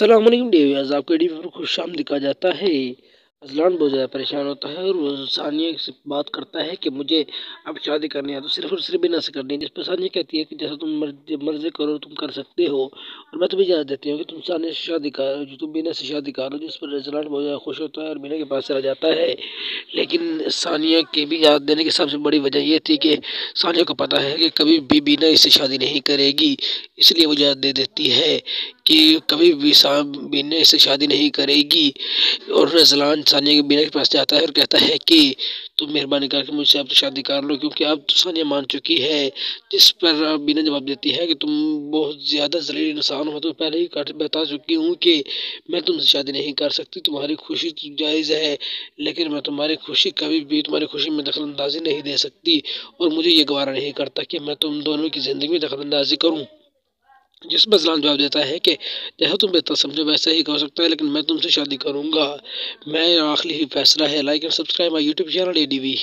अस्सलाम डेवियाज आपके डी पर खुश शाम दिखा जाता है। अजलान बहुत ज़्यादा परेशान होता है और वो सानिया से बात करता है कि मुझे अब शादी करनी है तो सिर्फ़ और सिर्फ़ बिना से करनी है जिस पर सानिया कहती है कि जैसा तुम मर्ज़ी मर्ज़ी करो, तुम कर सकते हो और मैं तुम्हें इजाज़त देती हूँ कि तुम सानिया से शादी करो जो तुम बिना से शादी करो, जिस पर अजलान बहुत ज़्यादा खुश होता है और बिना के पास चला जाता है। लेकिन सानिया के भी याद देने की सबसे बड़ी वजह यह थी कि सानिया को पता है कि कभी भी बिना इससे शादी नहीं करेगी, इसलिए वो याद दे देती है कि कभी भी बिना इससे शादी नहीं करेगी और रजलान सानिया के बीना के पास जाता है और कहता है कि तुम मेहरबानी करके मुझसे अब शादी कर लो, क्योंकि अब तो सानिया मान चुकी है, जिस पर बीना जवाब देती है कि तुम बहुत ज़्यादा जलील इंसान हो। तो पहले ही बता चुकी हूँ कि मैं तुमसे शादी नहीं कर सकती, तुम्हारी खुशी जायज़ है, लेकिन मैं तुम्हारी खुशी कभी भी, तुम्हारी खुशी में दखल अंदाजी नहीं दे सकती और मुझे ये गवारा नहीं करता कि मैं तुम दोनों की ज़िंदगी में दखल अंदाजी करूँ। जिस पर सलाम जवाब देता है कि जैसा तुम बेहतर समझो वैसा ही कर सकता है, लेकिन मैं तुमसे शादी करूँगा। मैं आखिरी ही फैसला है। Like and subscribe my YouTube channel A D V